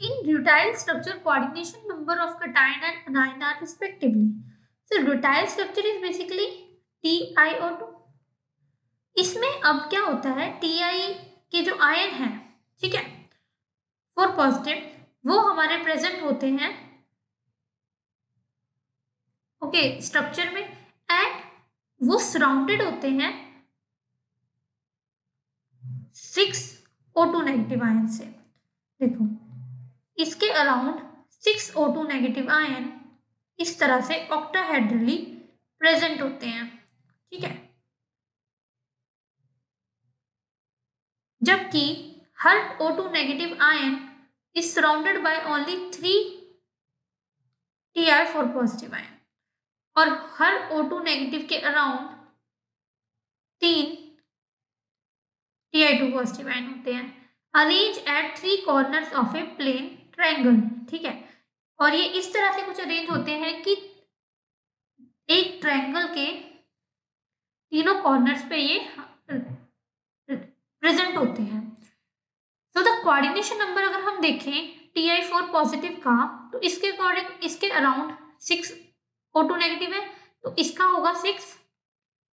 In rutile structure, coordination number of cation and anion are respectively. So rutile structure is basically TiO2. इसमें अब क्या होता है Ti के जो आयन है ठीक है फॉर पॉजिटिव वो हमारे प्रेजेंट होते हैं ओके okay, स्ट्रक्चर में एंड वो सराउंडेड होते हैं six O two negative ion से देखो इसके around six O two negative ion इस तरह से ऑक्टाहेड्रली प्रेजेंट होते हैं, ठीक है? जबकि हर O two negative ion is surrounded by only three T I four positive ion. और हर ओ टू नेगेटिव के अराउंड तीन T I two positive ion होते हैं। Arrange at three corners of a plane triangle, ठीक है? और ये इस तरह से कुछ अरेंज होते हैं कि एक ट्रायंगल के तीनों कॉर्नर्स पे ये प्रेजेंट होते हैं। सो द कोऑर्डिनेशन नंबर अगर हम देखें टी आई फोर पॉजिटिव का तो इसके अकॉर्डिंग इसके around six O two negative है तो इसका होगा six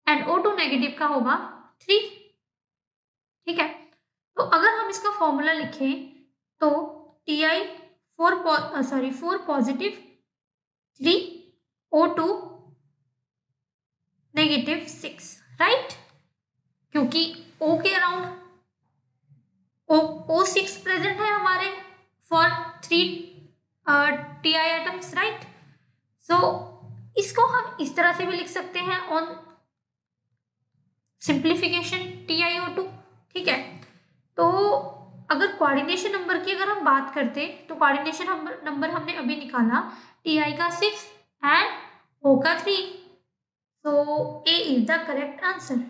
and O two negative का होगा थ्री ठीक है? तो अगर हम इसका फॉर्मूला लिखें तो T I four sorry four positive three O two negative six right क्योंकि ओ के अराउंड ओ सिक्स प्रेजेंट है हमारे for three T I items right so इसको हम इस तरह से भी लिख सकते हैं on simplification T I O two ठीक है? तो कोऑर्डिनेशन नंबर की अगर हम बात करते तो कोऑर्डिनेशन नंबर हमने अभी निकाला टी आई का सिक्स एंड ओ का three so A is the correct answer